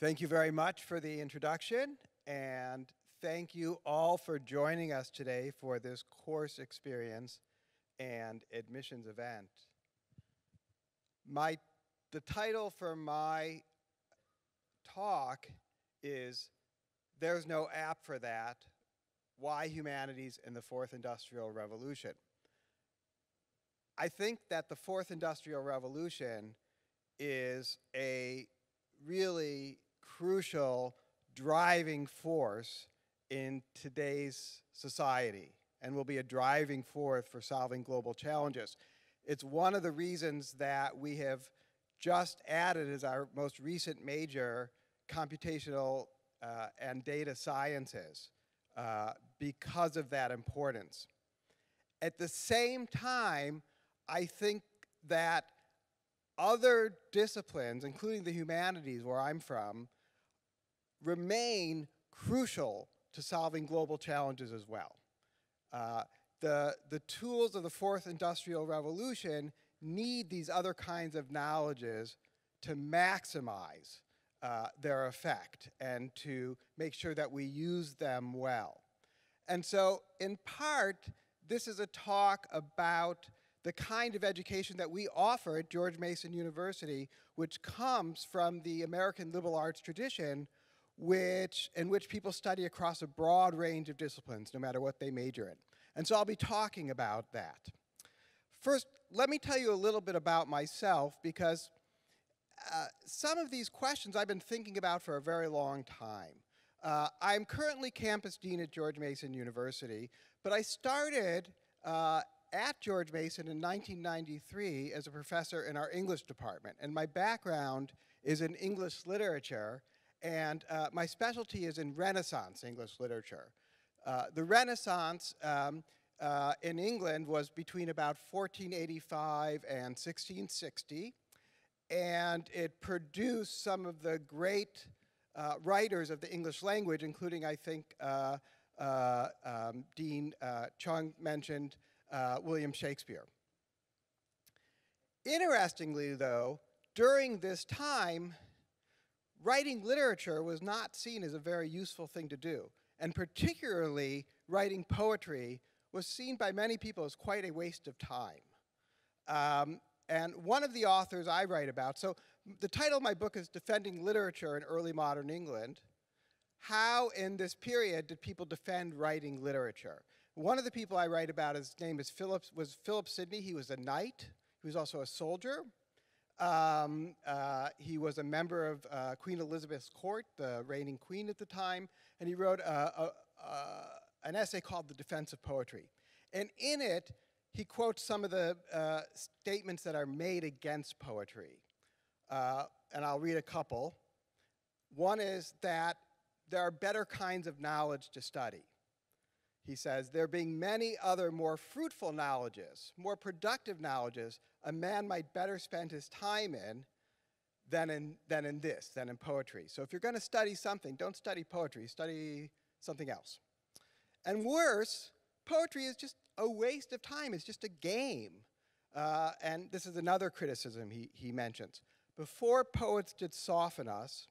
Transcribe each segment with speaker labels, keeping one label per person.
Speaker 1: Thank you very much for the introduction, and thank you all for joining us today for this course experience and admissions event. My, the title for my talk is There's No App for That, Why Humanities in the Fourth Industrial Revolution. I think that the Fourth Industrial Revolution is a really crucial driving force in today's society and will be a driving force for solving global challenges. It's one of the reasons that we have just added as our most recent major computational uh, and data sciences uh, because of that importance. At the same time, I think that other disciplines, including the humanities where I'm from, remain crucial to solving global challenges as well. Uh, the, the tools of the fourth industrial revolution need these other kinds of knowledges to maximize uh, their effect and to make sure that we use them well. And so, in part, this is a talk about the kind of education that we offer at George Mason University, which comes from the American liberal arts tradition, which, in which people study across a broad range of disciplines, no matter what they major in. And so I'll be talking about that. First, let me tell you a little bit about myself because uh, some of these questions I've been thinking about for a very long time. Uh, I'm currently campus dean at George Mason University, but I started uh, at George Mason in 1993 as a professor in our English department. And my background is in English literature, and uh, my specialty is in Renaissance English literature. Uh, the Renaissance um, uh, in England was between about 1485 and 1660, and it produced some of the great uh, writers of the English language, including, I think, uh, uh, um, Dean Chung mentioned William Shakespeare. Interestingly, though, during this time, writing literature was not seen as a very useful thing to do. And particularly, writing poetry was seen by many people as quite a waste of time. Um, and one of the authors I write about, so the title of my book is Defending Literature in Early Modern England. How in this period did people defend writing literature? One of the people I write about, his name is Philip, was Philip Sidney. He was a knight. He was also a soldier. Um, uh, he was a member of uh, Queen Elizabeth's court, the reigning queen at the time, and he wrote a, a, an essay called The Defense of Poetry. And in it, he quotes some of the uh, statements that are made against poetry. Uh, and I'll read a couple. One is that there are better kinds of knowledge to study. He says, There being many other more fruitful knowledges, more productive knowledges, a man might better spend his time in than in, than in this, than in poetry. So if you're going to study something, don't study poetry, study something else. And worse, poetry is just a waste of time, it's just a game. Uh, and this is another criticism he, he mentions. Before poets did soften us,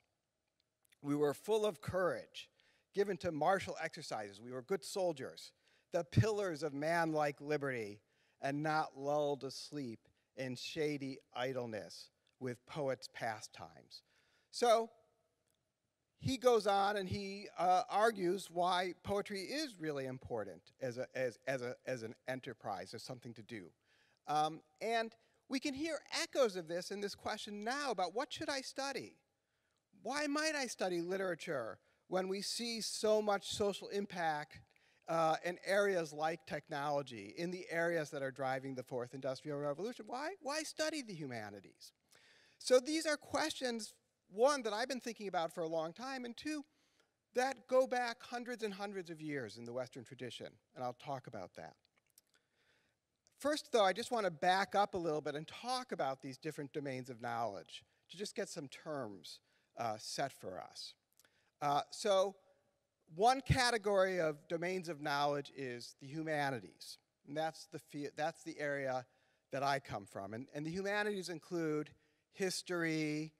Speaker 1: we were full of courage given to martial exercises. We were good soldiers, the pillars of man-like liberty, and not lulled to sleep in shady idleness with poets' pastimes. So he goes on and he uh, argues why poetry is really important as, a, as, as, a, as an enterprise, as something to do. Um, and we can hear echoes of this in this question now about what should I study? Why might I study literature when we see so much social impact uh, in areas like technology, in the areas that are driving the fourth industrial revolution, why, why study the humanities? So these are questions, one, that I've been thinking about for a long time, and two, that go back hundreds and hundreds of years in the Western tradition, and I'll talk about that. First, though, I just want to back up a little bit and talk about these different domains of knowledge to just get some terms uh, set for us. Uh, so one category of domains of knowledge is the humanities. And that's the, that's the area that I come from. And, and the humanities include history,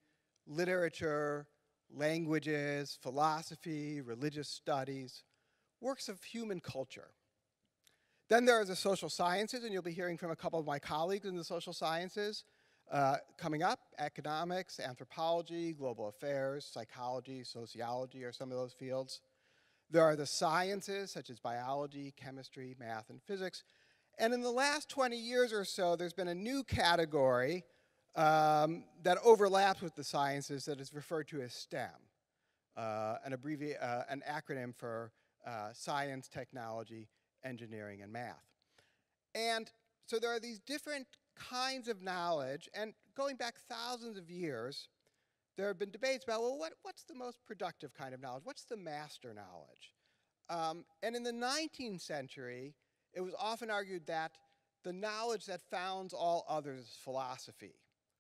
Speaker 1: literature, languages, philosophy, religious studies, works of human culture. Then there are the social sciences, and you'll be hearing from a couple of my colleagues in the social sciences uh, coming up, economics, anthropology, global affairs, psychology, sociology are some of those fields. There are the sciences, such as biology, chemistry, math, and physics. And in the last 20 years or so, there's been a new category um, that overlaps with the sciences that is referred to as STEM, uh, an, uh, an acronym for uh, science, technology, engineering, and math. And so there are these different kinds of knowledge, and going back thousands of years, there have been debates about, well, what, what's the most productive kind of knowledge? What's the master knowledge? Um, and in the 19th century, it was often argued that the knowledge that founds all others is philosophy.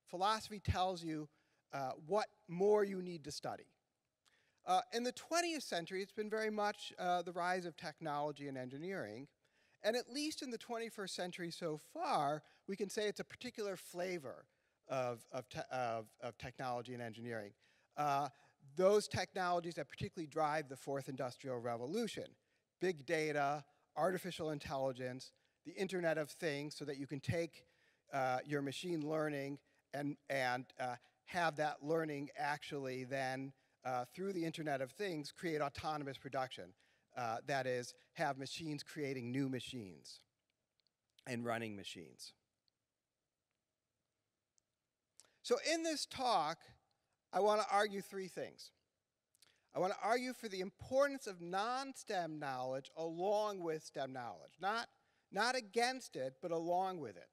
Speaker 1: Philosophy tells you uh, what more you need to study. Uh, in the 20th century, it's been very much uh, the rise of technology and engineering. And at least in the 21st century so far, we can say it's a particular flavor of, of, te of, of technology and engineering. Uh, those technologies that particularly drive the fourth industrial revolution, big data, artificial intelligence, the Internet of Things, so that you can take uh, your machine learning and, and uh, have that learning actually then, uh, through the Internet of Things, create autonomous production. Uh, that is, have machines creating new machines and running machines. So in this talk, I want to argue three things. I want to argue for the importance of non-STEM knowledge along with STEM knowledge. Not, not against it, but along with it.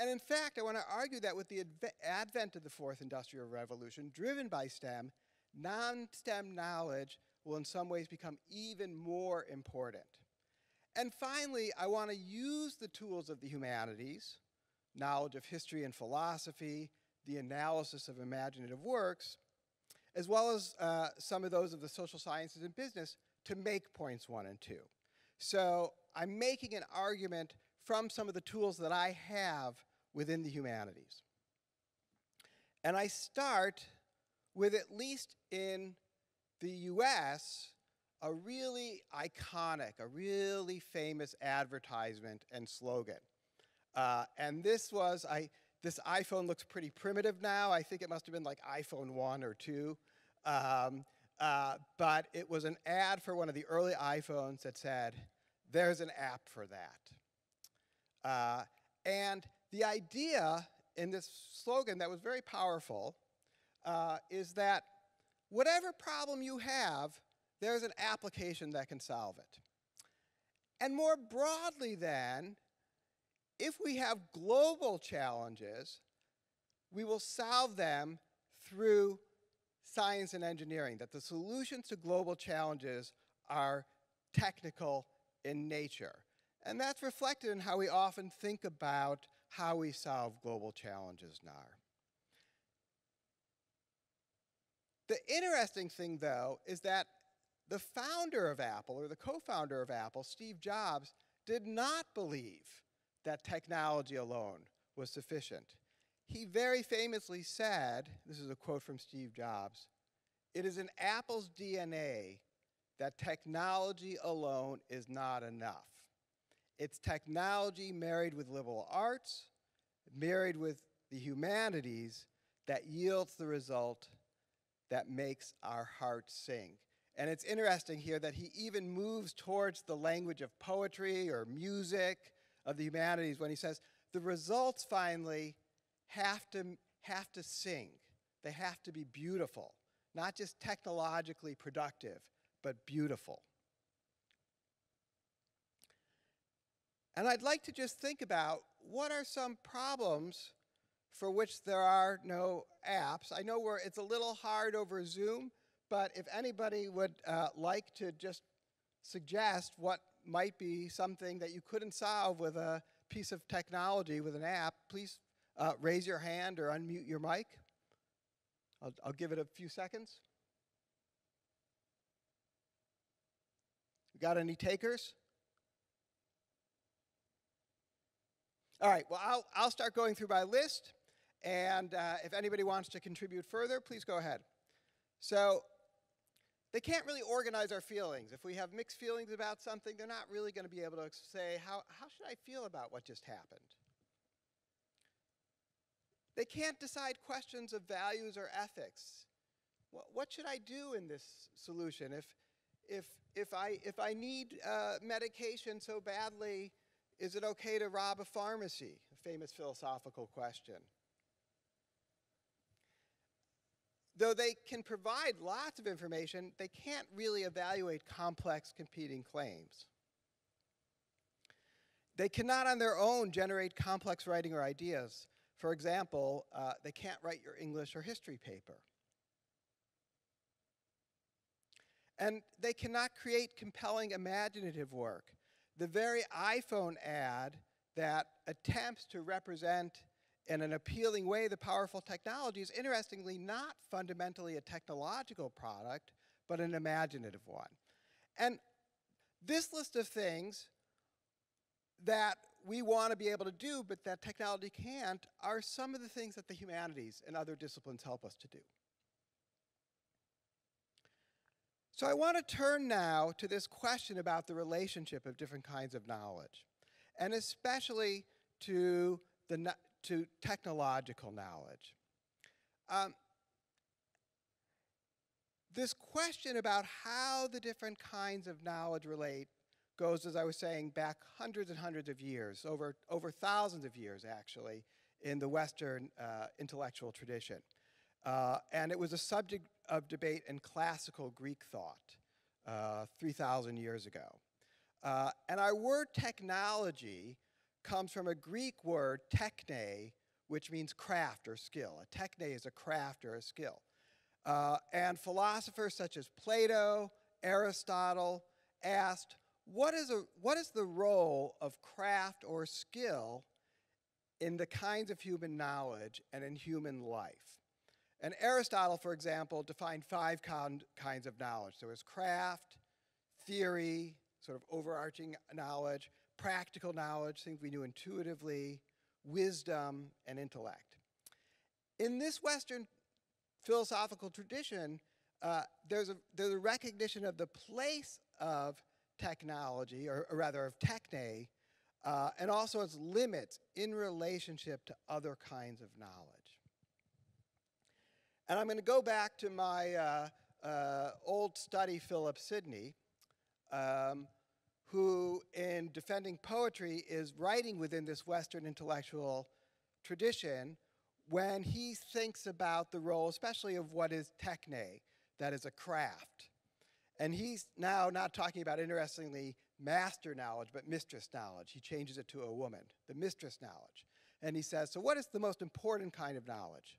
Speaker 1: And in fact, I want to argue that with the advent of the fourth industrial revolution, driven by STEM, non-STEM knowledge will in some ways become even more important. And finally, I want to use the tools of the humanities, knowledge of history and philosophy, the analysis of imaginative works, as well as uh, some of those of the social sciences and business to make points one and two. So I'm making an argument from some of the tools that I have within the humanities. And I start with, at least in the US, a really iconic, a really famous advertisement and slogan. Uh, and this was, I, this iPhone looks pretty primitive now. I think it must have been like iPhone 1 or 2. Um, uh, but it was an ad for one of the early iPhones that said, there's an app for that. Uh, and the idea in this slogan that was very powerful uh, is that whatever problem you have, there's an application that can solve it. And more broadly, then, if we have global challenges, we will solve them through science and engineering, that the solutions to global challenges are technical in nature. And that's reflected in how we often think about how we solve global challenges now. The interesting thing, though, is that the founder of Apple, or the co-founder of Apple, Steve Jobs, did not believe that technology alone was sufficient. He very famously said, this is a quote from Steve Jobs, it is in Apple's DNA that technology alone is not enough. It's technology married with liberal arts, married with the humanities, that yields the result that makes our hearts sing. And it's interesting here that he even moves towards the language of poetry or music of the humanities when he says, the results finally have to, have to sing. They have to be beautiful, not just technologically productive, but beautiful. And I'd like to just think about what are some problems for which there are no apps. I know it's a little hard over Zoom, but if anybody would uh, like to just suggest what might be something that you couldn't solve with a piece of technology, with an app, please uh, raise your hand or unmute your mic. I'll, I'll give it a few seconds. Got any takers? All right, well, I'll, I'll start going through my list. And uh, if anybody wants to contribute further, please go ahead. So they can't really organize our feelings. If we have mixed feelings about something, they're not really going to be able to say, how, how should I feel about what just happened? They can't decide questions of values or ethics. What, what should I do in this solution? If, if, if, I, if I need uh, medication so badly, is it okay to rob a pharmacy? A famous philosophical question. Though they can provide lots of information, they can't really evaluate complex competing claims. They cannot on their own generate complex writing or ideas. For example, uh, they can't write your English or history paper. And they cannot create compelling imaginative work. The very iPhone ad that attempts to represent in an appealing way the powerful technology is interestingly not fundamentally a technological product, but an imaginative one. And this list of things that we want to be able to do, but that technology can't, are some of the things that the humanities and other disciplines help us to do. So I want to turn now to this question about the relationship of different kinds of knowledge, and especially to, the, to technological knowledge. Um, this question about how the different kinds of knowledge relate goes, as I was saying, back hundreds and hundreds of years, over, over thousands of years actually, in the Western uh, intellectual tradition. Uh, and it was a subject of debate in classical Greek thought uh, 3,000 years ago. Uh, and our word technology comes from a Greek word, techne, which means craft or skill. A techne is a craft or a skill. Uh, and philosophers such as Plato, Aristotle asked, what is, a, what is the role of craft or skill in the kinds of human knowledge and in human life? And Aristotle, for example, defined five kinds of knowledge. So There was craft, theory, sort of overarching knowledge, practical knowledge, things we knew intuitively, wisdom, and intellect. In this Western philosophical tradition, uh, there's, a, there's a recognition of the place of technology, or, or rather of techne, uh, and also its limits in relationship to other kinds of knowledge. And I'm going to go back to my uh, uh, old study, Philip Sidney, um, who, in defending poetry, is writing within this Western intellectual tradition when he thinks about the role, especially of what is techne, that is a craft. And he's now not talking about, interestingly, master knowledge, but mistress knowledge. He changes it to a woman, the mistress knowledge. And he says, so what is the most important kind of knowledge?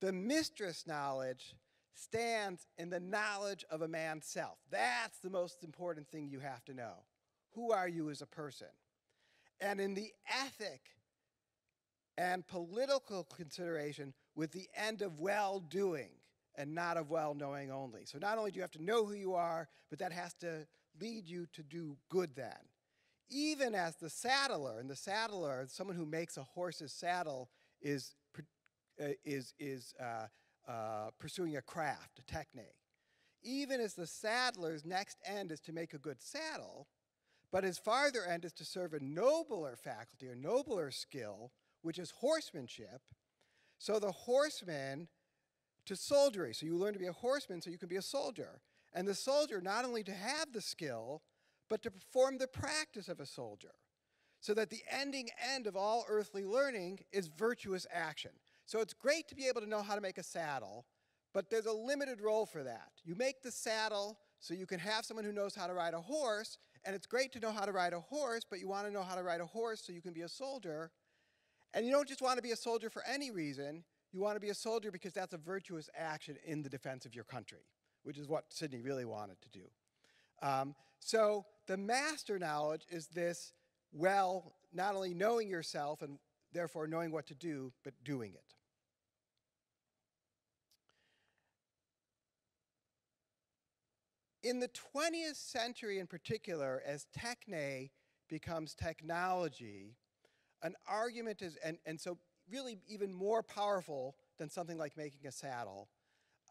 Speaker 1: The mistress knowledge stands in the knowledge of a man's self. That's the most important thing you have to know. Who are you as a person? And in the ethic and political consideration with the end of well doing and not of well knowing only. So not only do you have to know who you are, but that has to lead you to do good then. Even as the saddler, and the saddler, someone who makes a horse's saddle, is uh, is, is uh, uh, pursuing a craft, a technique. Even as the saddler's next end is to make a good saddle, but his farther end is to serve a nobler faculty a nobler skill, which is horsemanship. So the horseman to soldiery. So you learn to be a horseman so you can be a soldier. And the soldier not only to have the skill, but to perform the practice of a soldier. So that the ending end of all earthly learning is virtuous action. So it's great to be able to know how to make a saddle, but there's a limited role for that. You make the saddle so you can have someone who knows how to ride a horse, and it's great to know how to ride a horse, but you want to know how to ride a horse so you can be a soldier. And you don't just want to be a soldier for any reason, you want to be a soldier because that's a virtuous action in the defense of your country, which is what Sidney really wanted to do. Um, so the master knowledge is this well, not only knowing yourself and therefore knowing what to do, but doing it. In the 20th century in particular, as techne becomes technology, an argument is, and, and so really even more powerful than something like making a saddle,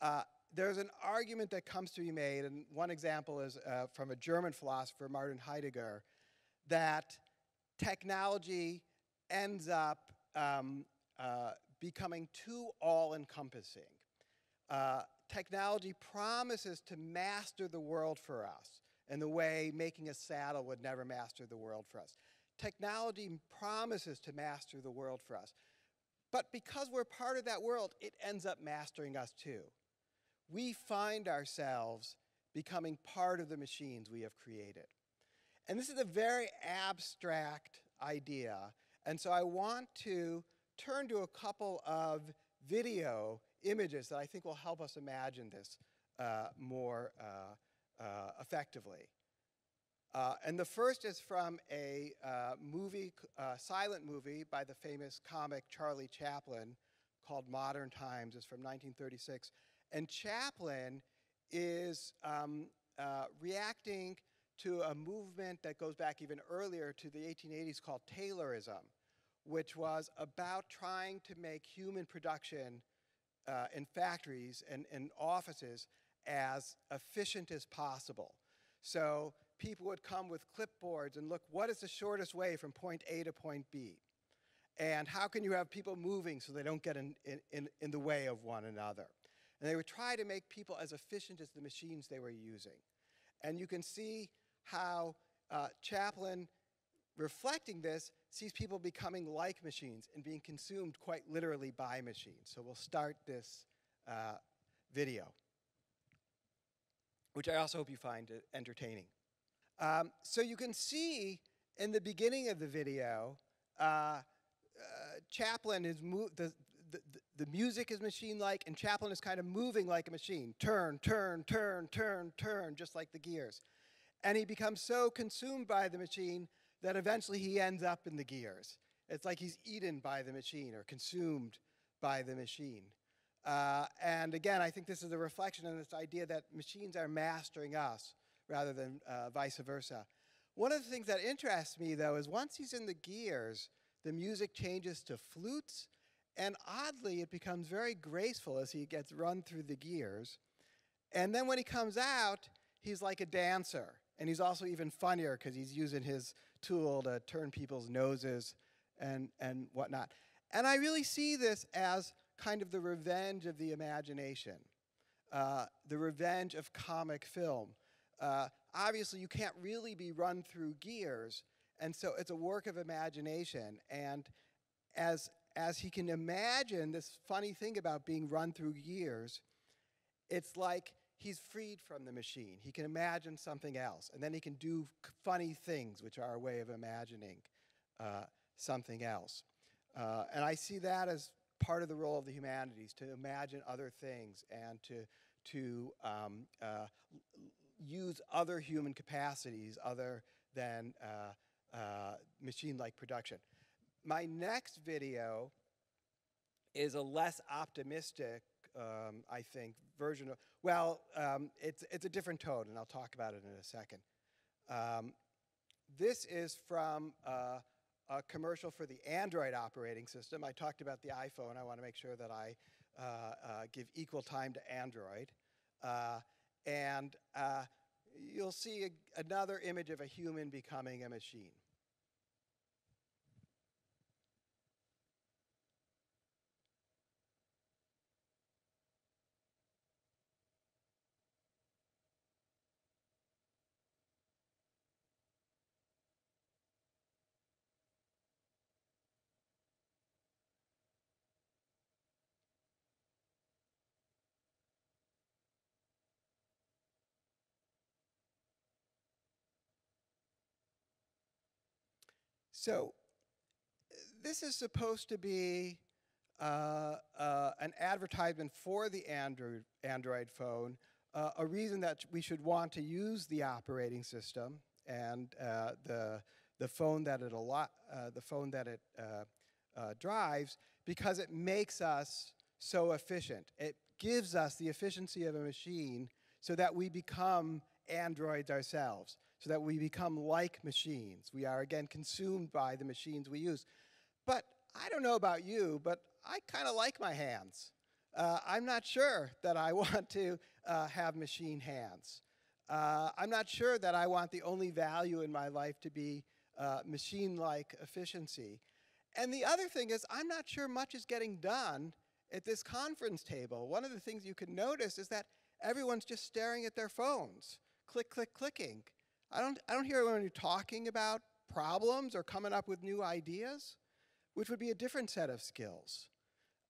Speaker 1: uh, there's an argument that comes to be made, and one example is uh, from a German philosopher, Martin Heidegger, that technology ends up um, uh, becoming too all encompassing. Technology promises to master the world for us in the way making a saddle would never master the world for us. Technology promises to master the world for us. But because we're part of that world, it ends up mastering us too. We find ourselves becoming part of the machines we have created. And this is a very abstract idea. And so I want to turn to a couple of video images that I think will help us imagine this uh, more uh, uh, effectively. Uh, and the first is from a uh, movie, silent movie by the famous comic Charlie Chaplin called Modern Times. It's from 1936. And Chaplin is um, reacting to a movement that goes back even earlier to the 1880s called Taylorism, which was about trying to make human production uh, in factories and, and offices as efficient as possible. So people would come with clipboards and look, what is the shortest way from point A to point B? And how can you have people moving so they don't get in, in, in the way of one another? And they would try to make people as efficient as the machines they were using. And you can see how uh, Chaplin, reflecting this, sees people becoming like machines and being consumed quite literally by machines. So we'll start this uh, video, which I also hope you find entertaining. Um, so you can see in the beginning of the video, uh, uh, Chaplin is the, the, the music is machine-like, and Chaplin is kind of moving like a machine. Turn, turn, turn, turn, turn, just like the gears. And he becomes so consumed by the machine that eventually he ends up in the gears. It's like he's eaten by the machine or consumed by the machine. Uh, and again, I think this is a reflection on this idea that machines are mastering us rather than uh, vice versa. One of the things that interests me, though, is once he's in the gears, the music changes to flutes, and oddly, it becomes very graceful as he gets run through the gears. And then when he comes out, he's like a dancer. And he's also even funnier because he's using his tool to turn people's noses and, and whatnot. And I really see this as kind of the revenge of the imagination, uh, the revenge of comic film. Uh, obviously, you can't really be run through gears, and so it's a work of imagination. And as, as he can imagine this funny thing about being run through gears, it's like he's freed from the machine. He can imagine something else, and then he can do funny things, which are a way of imagining uh, something else. Uh, and I see that as part of the role of the humanities, to imagine other things and to, to um, uh, use other human capacities other than uh, uh, machine-like production. My next video is a less optimistic um, I think, version of, well, um, it's, it's a different tone, and I'll talk about it in a second. Um, this is from uh, a commercial for the Android operating system. I talked about the iPhone. I want to make sure that I uh, uh, give equal time to Android. Uh, and uh, you'll see a, another image of a human becoming a machine. So this is supposed to be uh, uh, an advertisement for the Android, Android phone, uh, a reason that we should want to use the operating system and uh, the, the phone that it, uh, the phone that it uh, drives because it makes us so efficient. It gives us the efficiency of a machine so that we become androids ourselves so that we become like machines. We are, again, consumed by the machines we use. But I don't know about you, but I kind of like my hands. uh, I'm not sure that I want to uh, have machine hands. Uh, I'm not sure that I want the only value in my life to be uh, machine-like efficiency. And the other thing is, I'm not sure much is getting done at this conference table. One of the things you can notice is that everyone's just staring at their phones, click, click, clicking. I don't, I don't hear anyone talking about problems or coming up with new ideas, which would be a different set of skills.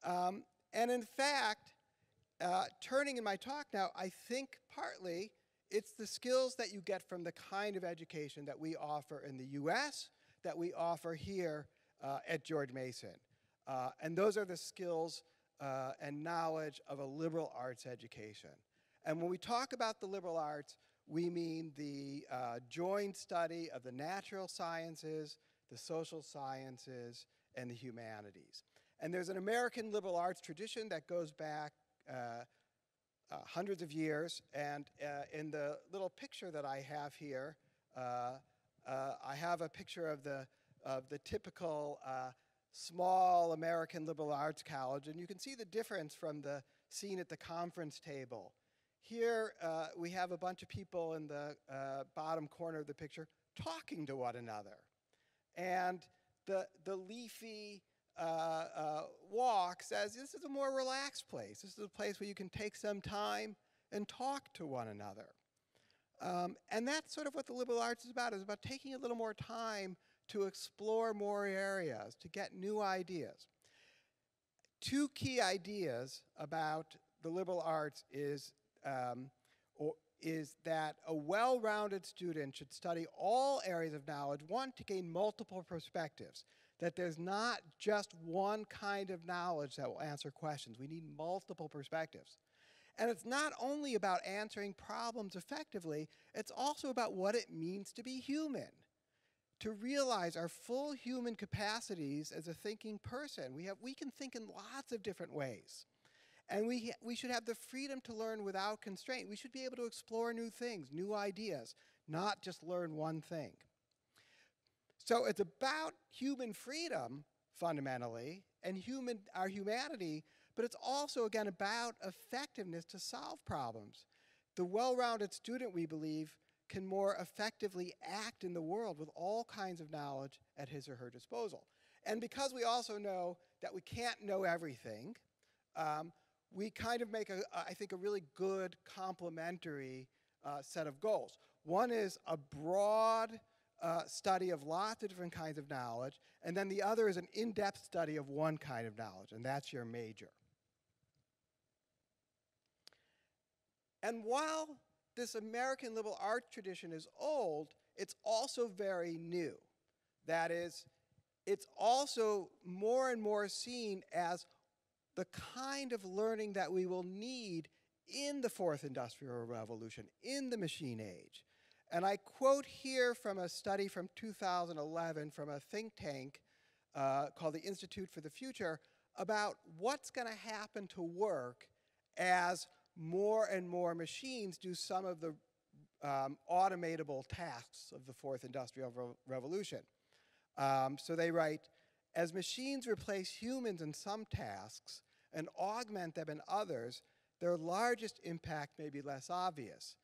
Speaker 1: Um, and in fact, uh, turning in my talk now, I think partly it's the skills that you get from the kind of education that we offer in the US, that we offer here uh, at George Mason. Uh, and those are the skills uh, and knowledge of a liberal arts education. And when we talk about the liberal arts, we mean the uh, joint study of the natural sciences, the social sciences, and the humanities. And there's an American liberal arts tradition that goes back uh, uh, hundreds of years. And uh, in the little picture that I have here, uh, uh, I have a picture of the, of the typical small American liberal arts college. And you can see the difference from the scene at the conference table. Here uh, we have a bunch of people in the uh, bottom corner of the picture talking to one another. And the, the leafy uh, uh, walk says this is a more relaxed place. This is a place where you can take some time and talk to one another. Um, and that's sort of what the liberal arts is about, is about taking a little more time to explore more areas, to get new ideas. Two key ideas about the liberal arts is, um, or, is that a well-rounded student should study all areas of knowledge, one, to gain multiple perspectives, that there's not just one kind of knowledge that will answer questions. We need multiple perspectives. And it's not only about answering problems effectively, it's also about what it means to be human to realize our full human capacities as a thinking person. We, have, we can think in lots of different ways. And we, we should have the freedom to learn without constraint. We should be able to explore new things, new ideas, not just learn one thing. So it's about human freedom, fundamentally, and human, our humanity, but it's also, again, about effectiveness to solve problems. The well-rounded student, we believe, can more effectively act in the world with all kinds of knowledge at his or her disposal. And because we also know that we can't know everything, um, we kind of make, a, I think, a really good complementary uh, set of goals. One is a broad uh, study of lots of different kinds of knowledge, and then the other is an in-depth study of one kind of knowledge, and that's your major. And while this American liberal arts tradition is old, it's also very new. That is, it's also more and more seen as the kind of learning that we will need in the fourth industrial revolution, in the machine age. And I quote here from a study from 2011 from a think tank uh, called the Institute for the Future about what's going to happen to work as more and more machines do some of the um, automatable tasks of the fourth industrial re revolution. Um, so they write, as machines replace humans in some tasks and augment them in others, their largest impact may be less obvious.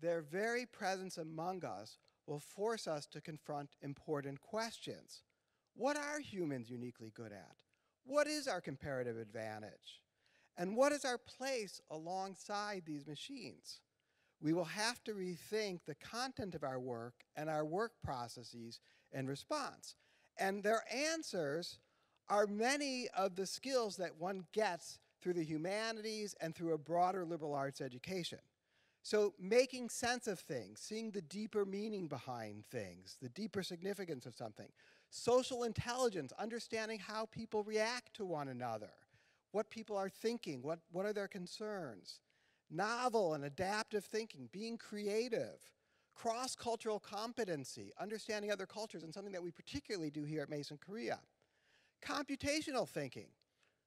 Speaker 1: Their very presence among us will force us to confront important questions. What are humans uniquely good at? What is our comparative advantage? And what is our place alongside these machines? We will have to rethink the content of our work and our work processes in response. And their answers are many of the skills that one gets through the humanities and through a broader liberal arts education. So making sense of things, seeing the deeper meaning behind things, the deeper significance of something. Social intelligence, understanding how people react to one another what people are thinking, what, what are their concerns. Novel and adaptive thinking, being creative, cross-cultural competency, understanding other cultures, and something that we particularly do here at Mason Korea. Computational thinking.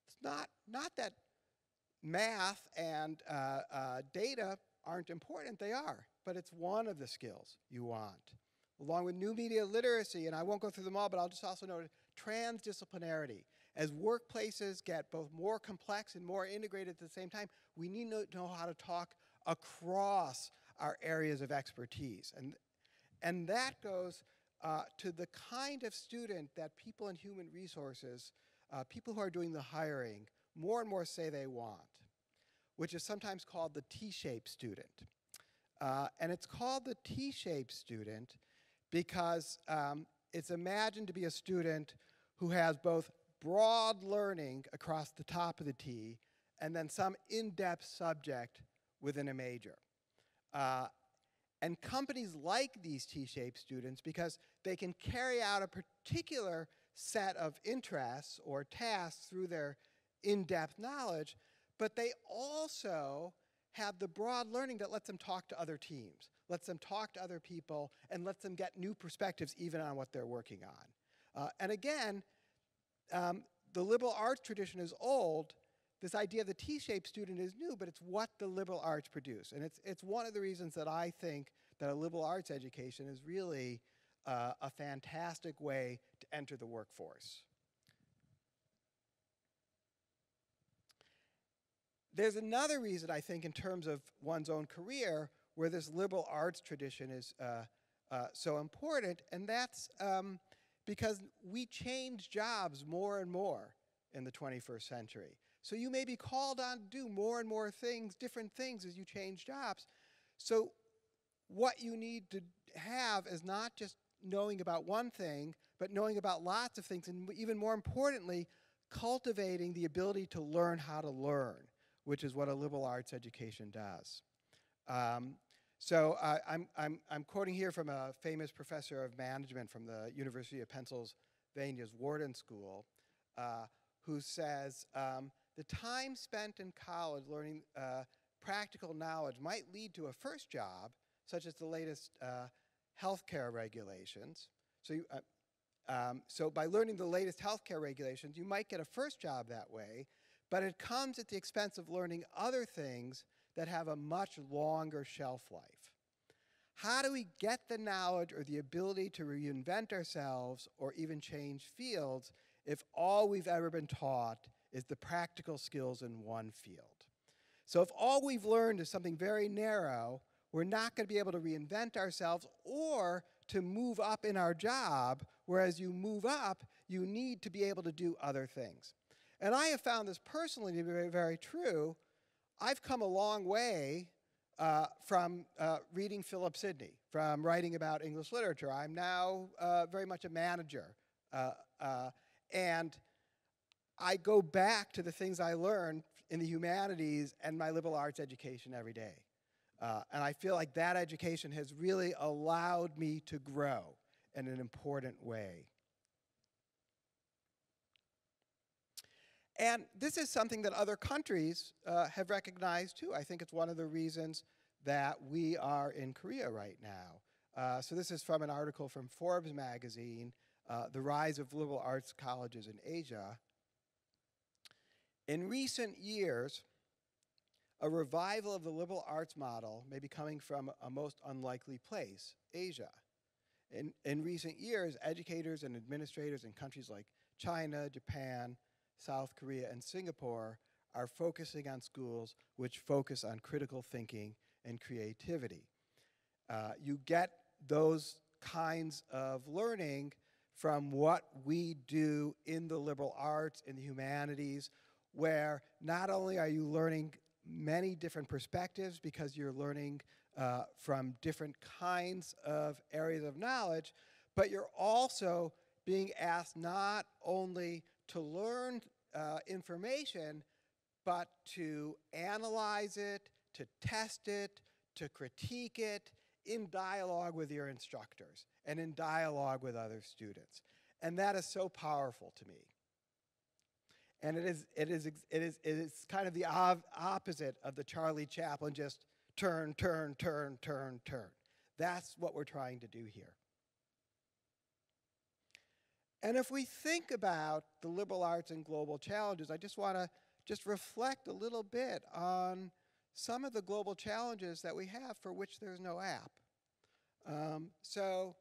Speaker 1: It's not, not that math and uh, uh, data aren't important, they are, but it's one of the skills you want. Along with new media literacy, and I won't go through them all, but I'll just also note transdisciplinarity as workplaces get both more complex and more integrated at the same time, we need to know how to talk across our areas of expertise. And, and that goes uh, to the kind of student that people in human resources, uh, people who are doing the hiring, more and more say they want, which is sometimes called the T-shaped student. Uh, and it's called the T-shaped student because um, it's imagined to be a student who has both broad learning across the top of the T and then some in-depth subject within a major. Uh, and companies like these T-shaped students because they can carry out a particular set of interests or tasks through their in-depth knowledge, but they also have the broad learning that lets them talk to other teams, lets them talk to other people, and lets them get new perspectives even on what they're working on. Uh, and again, um, the liberal arts tradition is old. This idea of the T-shaped student is new, but it's what the liberal arts produce. And it's, it's one of the reasons that I think that a liberal arts education is really uh, a fantastic way to enter the workforce. There's another reason, I think, in terms of one's own career, where this liberal arts tradition is uh, uh, so important, and that's um, because we change jobs more and more in the 21st century. So you may be called on to do more and more things, different things as you change jobs. So what you need to have is not just knowing about one thing, but knowing about lots of things, and even more importantly, cultivating the ability to learn how to learn which is what a liberal arts education does. Um, so uh, I'm, I'm, I'm quoting here from a famous professor of management from the University of Pennsylvania's Wharton School, uh, who says, um, the time spent in college learning uh, practical knowledge might lead to a first job, such as the latest uh, healthcare regulations. So, you, uh, um, so by learning the latest healthcare regulations, you might get a first job that way, but it comes at the expense of learning other things that have a much longer shelf life. How do we get the knowledge or the ability to reinvent ourselves or even change fields if all we've ever been taught is the practical skills in one field? So if all we've learned is something very narrow, we're not going to be able to reinvent ourselves or to move up in our job, whereas you move up, you need to be able to do other things. And I have found this personally to be very, very true. I've come a long way uh, from uh, reading Philip Sidney, from writing about English literature. I'm now uh, very much a manager. Uh, uh, and I go back to the things I learned in the humanities and my liberal arts education every day. Uh, and I feel like that education has really allowed me to grow in an important way. And this is something that other countries uh, have recognized too. I think it's one of the reasons that we are in Korea right now. Uh, so this is from an article from Forbes magazine, uh, The Rise of Liberal Arts Colleges in Asia. In recent years, a revival of the liberal arts model may be coming from a most unlikely place, Asia. In, in recent years, educators and administrators in countries like China, Japan, South Korea, and Singapore are focusing on schools which focus on critical thinking and creativity. Uh, you get those kinds of learning from what we do in the liberal arts, in the humanities, where not only are you learning many different perspectives because you're learning uh, from different kinds of areas of knowledge, but you're also being asked not only to learn uh, information, but to analyze it, to test it, to critique it in dialogue with your instructors and in dialogue with other students. And that is so powerful to me. And it is, it is, it is, it is kind of the opposite of the Charlie Chaplin just turn, turn, turn, turn, turn. That's what we're trying to do here. And if we think about the liberal arts and global challenges, I just want to just reflect a little bit on some of the global challenges that we have for which there's no app. Um, so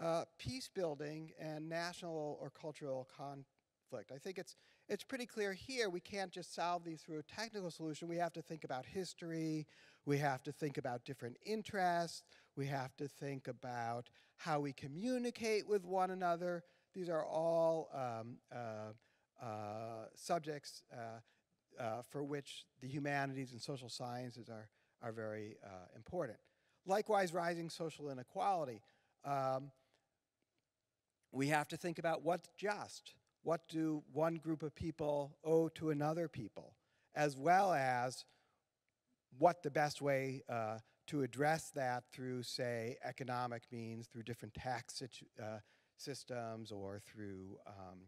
Speaker 1: uh, peace building and national or cultural conflict. I think it's, it's pretty clear here we can't just solve these through a technical solution. We have to think about history, we have to think about different interests, we have to think about how we communicate with one another. These are all um, uh, uh, subjects uh, uh, for which the humanities and social sciences are, are very uh, important. Likewise, rising social inequality. Um, we have to think about what's just. What do one group of people owe to another people, as well as what the best way uh, to address that through, say, economic means, through different tax uh, systems or through um,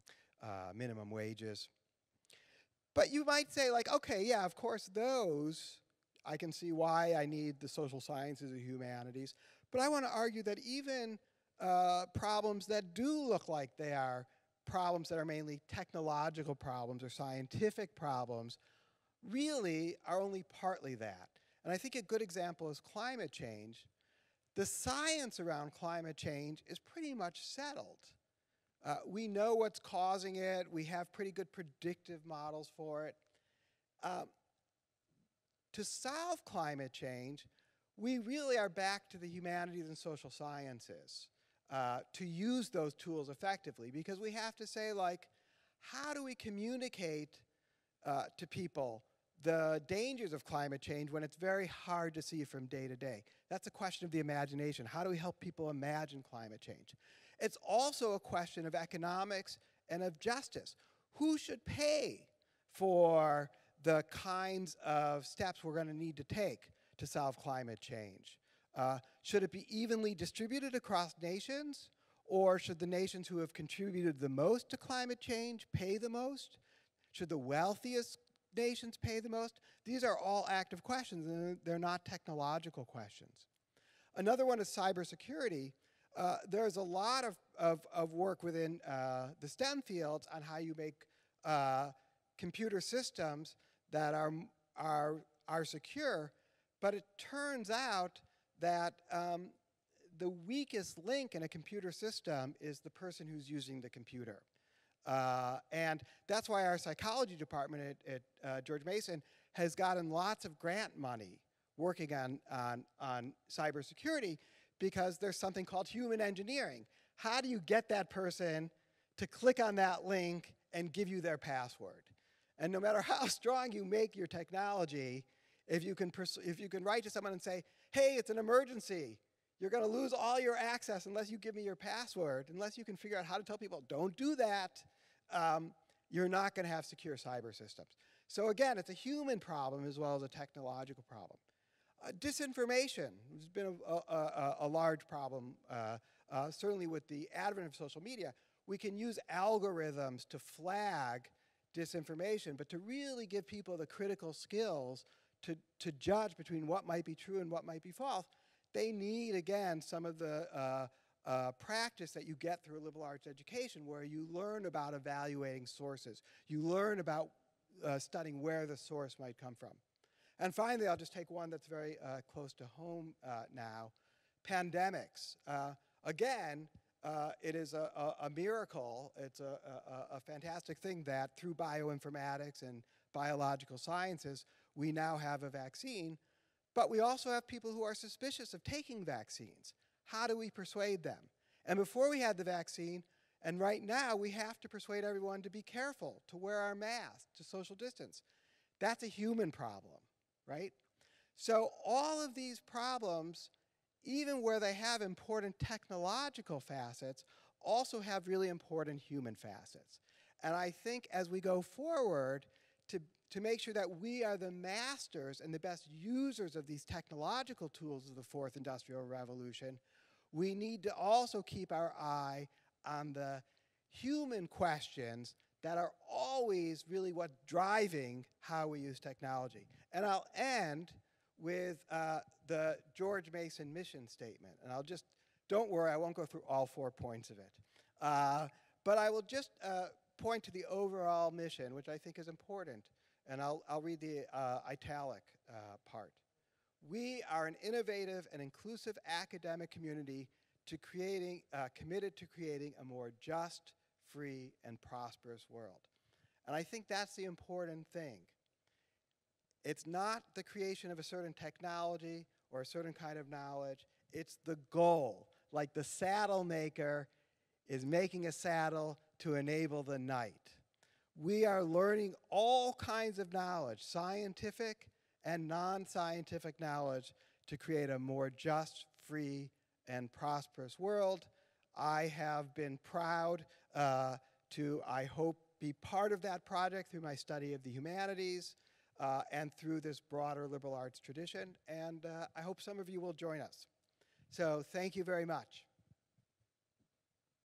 Speaker 1: uh, minimum wages. But you might say, like, okay, yeah, of course, those, I can see why I need the social sciences or humanities. But I want to argue that even uh, problems that do look like they are problems that are mainly technological problems or scientific problems really are only partly that. And I think a good example is climate change. The science around climate change is pretty much settled. Uh, we know what's causing it. We have pretty good predictive models for it. Um, to solve climate change, we really are back to the humanities and social sciences uh, to use those tools effectively because we have to say like, how do we communicate uh, to people the dangers of climate change when it's very hard to see from day to day? That's a question of the imagination. How do we help people imagine climate change? It's also a question of economics and of justice. Who should pay for the kinds of steps we're going to need to take to solve climate change? Uh, should it be evenly distributed across nations? Or should the nations who have contributed the most to climate change pay the most? Should the wealthiest nations pay the most? These are all active questions, and they're not technological questions. Another one is cybersecurity. Uh, there's a lot of, of, of work within uh, the STEM fields on how you make uh, computer systems that are, are, are secure, but it turns out that um, the weakest link in a computer system is the person who's using the computer. Uh, and that's why our psychology department at, at uh, George Mason has gotten lots of grant money working on, on, on cybersecurity because there's something called human engineering. How do you get that person to click on that link and give you their password? And no matter how strong you make your technology, if you can, if you can write to someone and say, hey, it's an emergency. You're going to lose all your access unless you give me your password, unless you can figure out how to tell people, don't do that. Um, you're not going to have secure cyber systems. So again, it's a human problem as well as a technological problem. Uh, disinformation has been a, a, a, large problem, uh, uh, certainly with the advent of social media. We can use algorithms to flag disinformation, but to really give people the critical skills to, to judge between what might be true and what might be false, they need, again, some of the uh, uh, practice that you get through a liberal arts education where you learn about evaluating sources. You learn about uh, studying where the source might come from. And finally, I'll just take one that's very uh, close to home uh, now, pandemics. Uh, again, it is a, a, a, miracle. It's a, a fantastic thing that through bioinformatics and biological sciences, we now have a vaccine, but we also have people who are suspicious of taking vaccines. How do we persuade them? And before we had the vaccine, and right now, we have to persuade everyone to be careful, to wear our mask, to social distance. That's a human problem, right? So all of these problems, even where they have important technological facets, also have really important human facets. And I think as we go forward, to make sure that we are the masters and the best users of these technological tools of the fourth industrial revolution, we need to also keep our eye on the human questions that are always really what's driving how we use technology. And I'll end with uh, the George Mason mission statement. And I'll just, don't worry, I won't go through all four points of it. Uh, but I will just uh, point to the overall mission, which I think is important. And I'll, I'll read the uh, italic uh, part. We are an innovative and inclusive academic community to creating, uh, committed to creating a more just, free, and prosperous world. And I think that's the important thing. It's not the creation of a certain technology or a certain kind of knowledge, it's the goal. Like the saddle maker is making a saddle to enable the knight. We are learning all kinds of knowledge, scientific and non scientific knowledge, to create a more just, free, and prosperous world. I have been proud uh, to, I hope, be part of that project through my study of the humanities uh, and through this broader liberal arts tradition. And uh, I hope some of you will join us. So thank you very much.